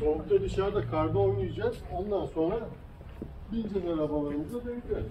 Soğukta dışarıda karda oynayacağız. Ondan sonra bineceğiz arabalarımıza döneceğiz.